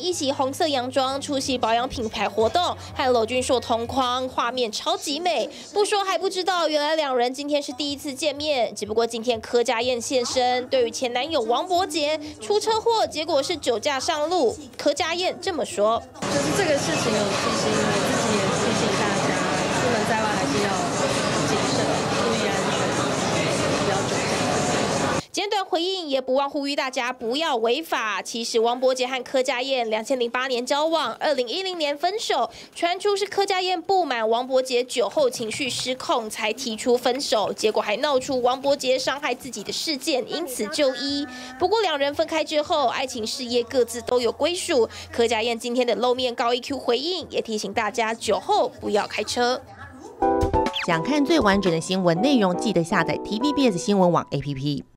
一袭红色洋装出席保养品牌活动，和娄俊硕同框，画面超级美。不说还不知道，原来两人今天是第一次见面。只不过今天柯佳燕现身，对于前男友王伯杰出车祸，结果是酒驾上路，柯佳燕这么说：就是这个事情有提醒段。回应也不忘呼吁大家不要违法。其实王伯杰和柯佳燕两千零八年交往，二零一零年分手，传出是柯佳燕不满王伯杰酒后情绪失控才提出分手，结果还闹出王伯杰伤害自己的事件，因此就医。不过两人分开之后，爱情事业各自都有归属。柯佳燕今天的露面高 EQ 回应，也提醒大家酒后不要开车。想看最完整的新闻内容，记得下载 TVBS 新闻网 APP。